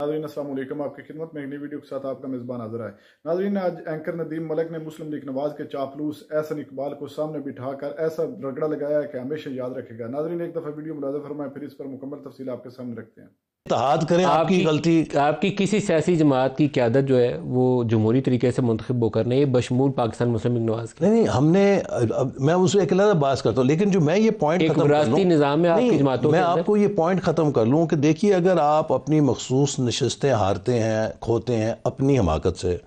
नाजरीन असलम आपकी खिदमत में एक नई वीडियो के साथ आपका मेज़बान हाजिर है। नाजरीन, आज एंकर नदीम मलिक ने मुस्लिम लीग नवाज़ के चापलूस एहसन इकबाल को सामने बिठाकर ऐसा रगड़ा लगाया है कि हमेशा याद रखेगा। नाजरीन, एक दफ़ा वीडियो मुलाजा फरमाए, फिर इस पर मुकम्मल तफसील आपके सामने रखते हैं। इतिहाद करें आपकी गलती। आपकी किसी सियासी जमात की क्यादत जो है वो जमहूरी तरीके से मुंतब होकर नहीं बशमूल पाकिस्तान मुस्लिम नवाज़ नहीं नहीं हमने अब मैं उससे एक अलग बात करता हूँ लेकिन जो मैं ये पॉइंट विरासती निज़ाम में आपकी जमातों मैं आपको ये पॉइंट ख़त्म कर लूँ कि देखिए अगर आप अपनी मखसूस नशस्तें हारते हैं खोते हैं अपनी हमाकत से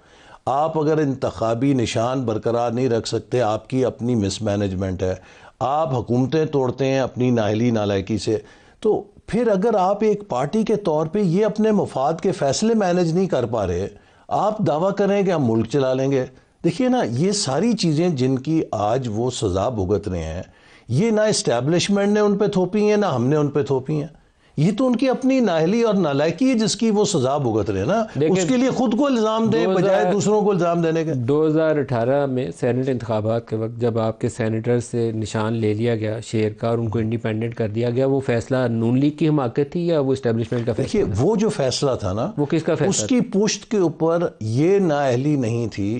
आप अगर इंतबी निशान बरकरार नहीं रख सकते आपकी अपनी मिसमैनेजमेंट है आप हुकूमतें तोड़ते हैं अपनी नाहली नालायकी से तो फिर अगर आप एक पार्टी के तौर पे ये अपने मफाद के फैसले मैनेज नहीं कर पा रहे, आप दावा करें कि हम मुल्क चला लेंगे। देखिए ना, ये सारी चीज़ें जिनकी आज वो सज़ा भुगत रहे हैं, ये ना इस्टेब्लिशमेंट ने उन पर थोपी हैं, ना हमने उन पर थोपी हैं। ये तो उनकी अपनी नाहली और नालायकी है जिसकी वो सजा भुगत रहे ना। उसके लिए खुद को इल्ज़ाम दे बजाय दूसरों को इल्ज़ाम देने के। 2018 में सैनेट इंतबात के वक्त जब आपके सैनेटर से निशान ले लिया गया शेर का और उनको इंडिपेंडेंट कर दिया गया वो फैसला नून लीग की हमाकत थी या वो इस्टेब्लिशमेंट का देखिए वो जो फैसला था ना वो किसका फैसला उसकी पुश्त के ऊपर ये नाअहली नहीं थी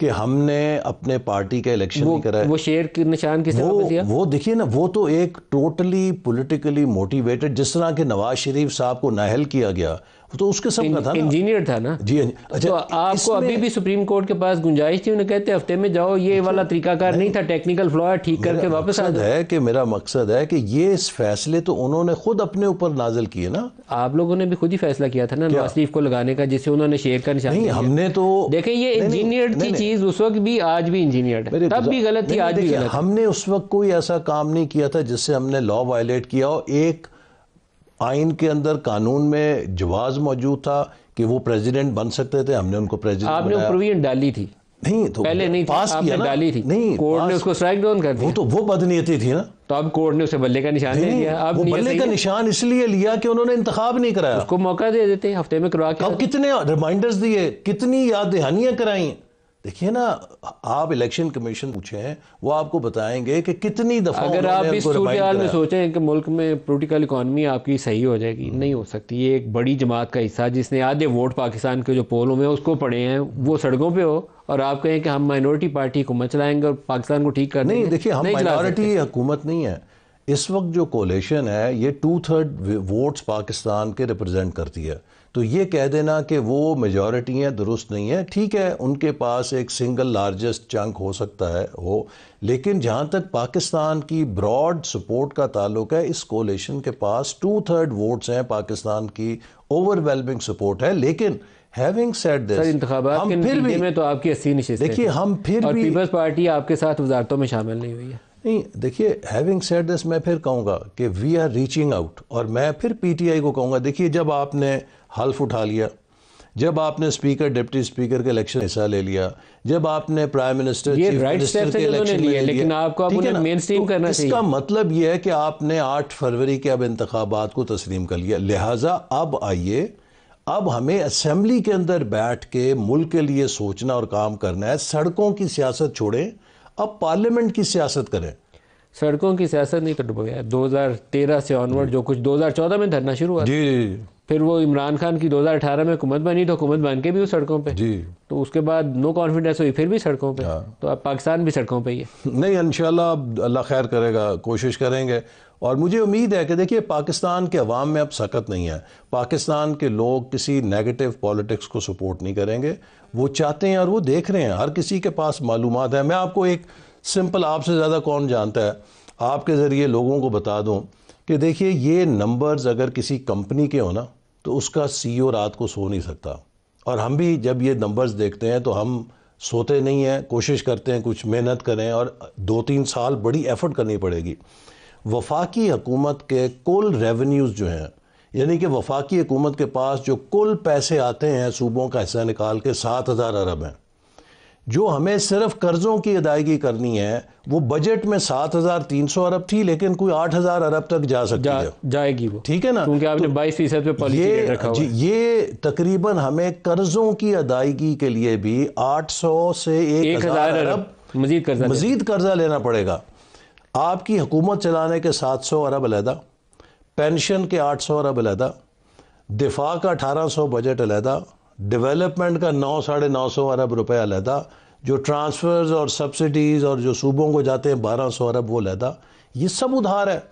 कि हमने अपने पार्टी का इलेक्शन नहीं कराया वो शेर के निशान किस वो दिया? वो देखिए ना वो तो एक टोटली पॉलिटिकली मोटिवेटेड जिस तरह के नवाज़ शरीफ साहब को नाहल किया गया तो उसके सब का था इंजीनियर था ना। जी अच्छा तो आपको अभी भी सुप्रीम कोर्ट के पास गुंजाइश थी उन्हें कहते हफ़्ते में जाओ ये अच्छा, वाला तरीकाकार नहीं था टेक्निकल फ्लॉ है ठीक करके वापस आ है कि मेरा मकसद है कि ये इस फैसले तो उन्होंने खुद अपने ऊपर नाजल किए ना। आप लोगों ने भी खुद ही फैसला किया था ना नवाज़ शरीफ को लगाने का जिससे उन्होंने शेर का निशान नहीं हमने तो देखें ये इंजीनियर की चीज़ उस वक्त भी आज भी इंजीनियर तब भी गलत थी आज भी हमने उस वक्त कोई ऐसा काम नहीं किया था जिससे हमने लॉ वायलेट किया और एक आइन के अंदर कानून में जवाज मौजूद था कि वो प्रेसिडेंट बन सकते थे। हमने उनको प्रेसिडेंट आपने प्रोविज़न डाली थी। नहीं तो पहले नहीं पास किया ना। डाली थी। नहीं कोर्ट ने उसको स्ट्राइक डाउन कर दिया। वो तो वो बदनीयती थी ना। तो अब कोर्ट ने उसे बल्ले का निशान दे दिया। अब वो बल्ले का निशान इसलिए लिया कि उन्होंने इंतखाब नहीं कराया। उसको मौका दे देते हफ़्ते में करवा के अब कितने रिमाइंडर्स दिए कितनी याद दहानियाँ कराई। देखिए ना आप इलेक्शन कमीशन पूछे हैं वो आपको बताएँगे कि कितनी दफ़ा अगर आप इस सूरत में सोचें कि मुल्क में पोलिटिकल इकॉनमी आपकी सही हो जाएगी नहीं हो सकती। ये एक बड़ी जमात का हिस्सा जिसने आधे वोट पाकिस्तान के जो पोलों में उसको पड़े हैं वो सड़कों पे हो और आप कहें कि हम माइनॉरिटी पार्टी हुकूमत चलाएँगे और पाकिस्तान को ठीक कर नहीं देखिए हम माइनॉरिटी हुकूमत नहीं है। इस वक्त जो कोलेशन है ये टू थर्ड वोट्स पाकिस्तान के रिप्रेजेंट करती है। तो ये कह देना कि वो मेजॉरिटी हैं दुरुस्त नहीं है। ठीक है उनके पास एक सिंगल लार्जेस्ट चंक हो सकता है हो। लेकिन जहाँ तक पाकिस्तान की ब्रॉड सपोर्ट का ताल्लुक है इस कोलेशन के पास टू थर्ड वोट्स हैं पाकिस्तान की ओवरवेलमिंग सपोर्ट है। लेकिन हैविंग सेड दिस हम फिर भी में तो आपकी अस्सी निशस्त देखिए हम फिर भी पीपल्स पार्टी आपके साथ वजारतों में शामिल नहीं हुई है। नहीं देखिए हैविंग सेड दिस मैं फिर कहूँगा कि वी आर रीचिंग आउट और मैं फिर पीटीआई को कहूँगा देखिए जब आपने हल्फ उठा लिया जब आपने स्पीकर डिप्टी स्पीकर के इलेक्शन हिस्सा ले लिया जब आपने प्राइम मिनिस्टर ये राइट स्टेप के इलेक्शन लिए लेकिन आपको अब उन्हें मेन स्ट्रीम तो करना चाहिए। इसका मतलब यह है कि आपने 8 फरवरी के अब इंतबात को तस्लीम कर लिया। लिहाजा अब आइए अब हमें असम्बली के अंदर बैठ के मुल्क के लिए सोचना और काम करना है। सड़कों की सियासत छोड़ें अब पार्लियामेंट की सियासत करें। सड़कों की सियासत नहीं कर गया दो हज़ार तेरह से ऑनवर्ड जो कुछ दो हज़ार चौदह में धरना शुरू हुआ। जी जी फिर वो इमरान खान की 2018 में हुकूमत बनी तो हुकूमत बन के भी उस सड़कों पे। जी। तो उसके बाद नो कॉन्फिडेंस हुई फिर भी सड़कों पे। हाँ। तो अब पाकिस्तान भी सड़कों पे ही है। नहीं इंशाल्लाह अल्लाह खैर करेगा कोशिश करेंगे। और मुझे उम्मीद है कि देखिए, पाकिस्तान के अवाम में अब सकत नहीं है। पाकिस्तान के लोग किसी नेगेटिव पॉलिटिक्स को सपोर्ट नहीं करेंगे। वो चाहते हैं और वो देख रहे हैं। हर किसी के पास मालूम है। मैं आपको एक सिंपल आपसे ज़्यादा कौन जानता है? आपके ज़रिए लोगों को बता दूँ कि देखिए, ये नंबर्स अगर किसी कंपनी के हो ना तो उसका सीईओ रात को सो नहीं सकता। और हम भी जब ये नंबर्स देखते हैं तो हम सोते नहीं हैं। कोशिश करते हैं कुछ मेहनत करें और दो तीन साल बड़ी एफर्ट करनी पड़ेगी। वफाकी हकूमत के कुल रेवेन्यूज़ जो हैं यानी कि वफाकी हुकूमत के पास जो कुल पैसे आते हैं सूबों का हिस्सा निकाल के सात हज़ार अरब हैं। जो हमें सिर्फ़ कर्ज़ों की अदायगी करनी है वो बजट में सात हज़ार तीन सौ अरब थी लेकिन कोई आठ हज़ार अरब तक जा सकती जा, है। जाएगी वो। ठीक है ना? क्योंकि आपने तो बाईस फ़ीसद पे पॉलिसी ये, रखा हुआ ये तकरीबन हमें कर्जों की अदायगी के लिए भी आठ सौ से एक हज़ार अरब मजीद कर्जा मजीद कर्जा लेना पड़ेगा। आपकी हुकूमत चलाने के सात सौ अरब अलहदा पेंशन के आठ सौ अरब अलहदा दिफा का 1800 बजट अलहदा डेवलपमेंट का नौ साढ़े नौ सौ अरब रुपये अलहदा जो ट्रांसफ़र्स और सब्सिडीज़ और जो सूबों को जाते हैं बारह सौ अरब वो अलहदा। ये सब उधार है।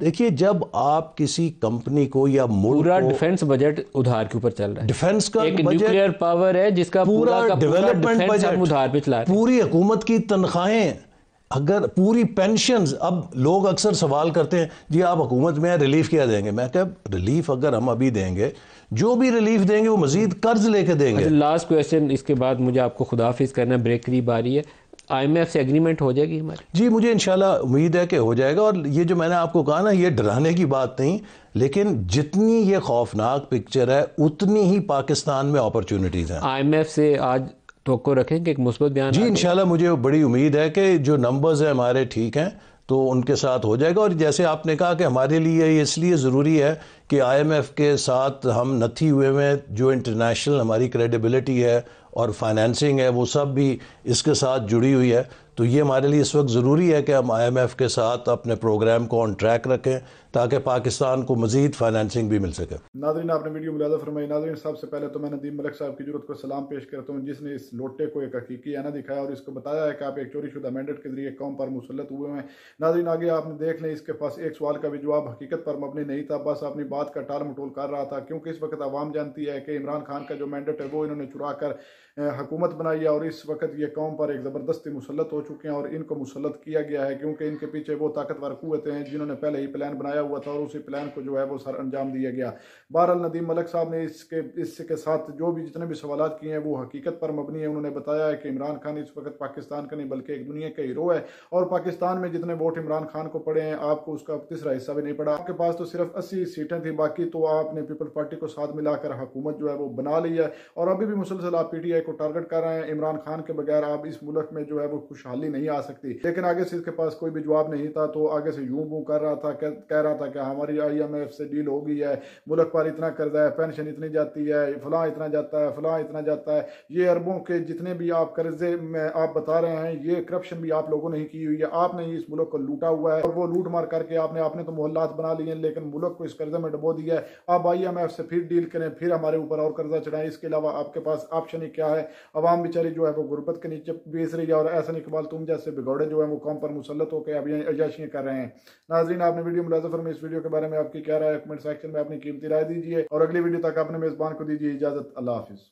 देखिए जब आप किसी कंपनी को या पूरा डिफेंस बजट उधार के ऊपर चल रहा है। डिफेंस का एक न्यूक्लियर पावर है जिसका पूरा, पूरा डेवलपमेंट बजट उधार पे चला पूरी हुकूमत की तनख्वाहें अगर पूरी पेंशन अब लोग अक्सर सवाल करते हैं जी आप हुकूमत में रिलीफ क्या देंगे? मैं क्या रिलीफ अगर हम अभी देंगे जो भी रिलीफ देंगे वो मजीद कर्ज लेके देंगे. लास्ट अच्छा, क्वेश्चन इसके बाद मुझे आपको खुदाफिज करना ब्रेक करीब आ रही है। आईएमएफ से एग्रीमेंट हो जाएगी हमारी? जी मुझे इंशाल्लाह उम्मीद है कि हो जाएगा और ये जो मैंने आपको कहा ना ये डराने की बात नहीं लेकिन जितनी ये खौफनाक पिक्चर है उतनी ही पाकिस्तान में अपॉर्चुनिटीज़ हैं। आईएमएफ से आज तो रखें कि एक मुस्बत बयान जी इंशाल्लाह मुझे बड़ी उम्मीद है कि जो नंबर्स हैं हमारे ठीक हैं तो उनके साथ हो जाएगा। और जैसे आपने कहा कि हमारे लिए ये इसलिए ज़रूरी है कि आईएमएफ के साथ हम नथी हुए में जो इंटरनेशनल हमारी क्रेडिबिलिटी है और फाइनेंसिंग है वो सब भी इसके साथ जुड़ी हुई है। तो ये हमारे लिए इस वक्त ज़रूरी है कि हम आईएमएफ के साथ अपने प्रोग्राम को ऑन ट्रैक रखें, ताकि पाकिस्तान को मजीद फाइनेंसिंग भी मिल सके। नादरीन आपने वीडियो मुलाजा फरमाई। नादरीन सबसे पहले तो मैं नदीम मलिक साहब की ज़रूरत को सलाम पेश करता हूँ, जिसने इस लोटे को एक हकीकी आना दिखाया और इसको बताया है कि आप एक चोरी शुदा मैंडेट के ज़रिए कौम पर मुसलत हुए हैं। नादरीन आगे आपने देख लें, इसके पास एक सवाल का भी जवाब हकीकत पर मबनी नहीं था। बस अपनी बात का टाल मटोल कर रहा था, क्योंकि इस वक्त आवाम जानती है कि इमरान खान का जो मैंडेट है, वो इन्होंने चुरा कर हुकूमत बनाई है और इस वक्त ये कौम पर एक ज़बरदस्ती मुसलत हो चुके हैं और इनको मुसलत किया गया है क्योंकि इनके पीछे वो ताकतवर कुतें हैं जिन्होंने पहले ही प्लान बनाया हुआ था और उसी प्लान को जो है वो सर अंजाम दिया गया। बहरल नदीम मलक साहब ने इसके इसके साथ जो भी जितने भी सवाल किए हैं वो हकीकत पर मबनी है। उन्होंने बताया है कि इमरान खान इस वक्त पाकिस्तान का नहीं बल्कि एक दुनिया का हीरो है और पाकिस्तान में जितने वोट इमरान खान को पड़े हैं, आपको उसका तीसरा हिस्सा भी नहीं पड़ा। आपके पास तो सिर्फ़ अस्सी सीटें थी, बाकी तो आपने पीपल्स पार्टी को साथ मिलाकर हुकूमत जो है वो बना ली है और अभी भी मुसलसल आप पीटीआई को टारगेट कर रहे हैं। इमरान खान के बगैर आप इस मुल्क में जो है वो खुशहाली नहीं आ सकती। लेकिन आगे से इसके पास कोई भी जवाब नहीं था तो आगे से यूँ बू कर रहा था कह, रहा था कि हमारी आई से डील हो गई है मुल्क पर इतना कर्जा है पेंशन इतनी जाती है फलां इतना जाता है फलां इतना जाता है। ये अरबों के जितने भी आप कर्जे में आप बता रहे हैं ये करप्शन भी आप लोगों ने ही की हुई है। आपने ही इस मुल्क को लूटा हुआ है और वो लूट मार करके आपने आपने तो मोहल्लात बना लिए लेकिन मुल्क को इस कर्जे में डबो दिया है। आप आई से फिर डील करें फिर हमारे ऊपर और कर्जा चढ़ाएँ। इसके अलावा आपके पास ऑप्शन ही क्या है। अवाम बेचारी जो है वो गुर्बत के नीचे बेच रही है और ऐसा इकबाल तुम जैसे बिगौड़े जो है वो कौम पर मुसलत होकर अभी अजाशियाँ कर रहे हैं। नाजरीन, आपने वीडियो मुलाजफर में इस वीडियो के बारे में आपकी क्या राय कमेंट सेक्शन में अपनी कीमती राय दीजिए और अगली वीडियो तक अपने मेज़बान को दीजिए इजाज़त। अल्लाह हाफिज़।